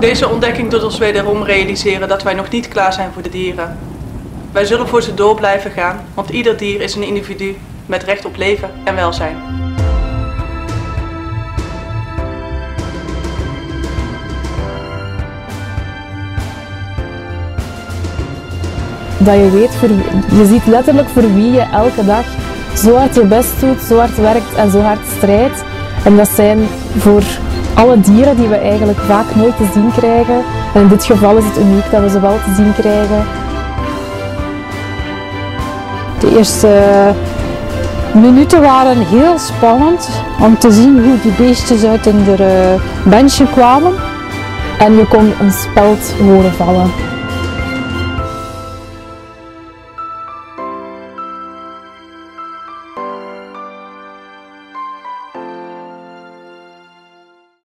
Deze ontdekking doet ons wederom realiseren dat wij nog niet klaar zijn voor de dieren. Wij zullen voor ze door blijven gaan, want ieder dier is een individu met recht op leven en welzijn. Dat je weet, voor, je ziet letterlijk voor wie je elke dag zo hard je best doet, zo hard werkt en zo hard strijdt. En dat zijn voor alle dieren die we eigenlijk vaak nooit te zien krijgen. En in dit geval is het uniek dat we ze wel te zien krijgen. De eerste minuten waren heel spannend om te zien hoe die beestjes uit hun benchje kwamen. En je kon een speld horen vallen.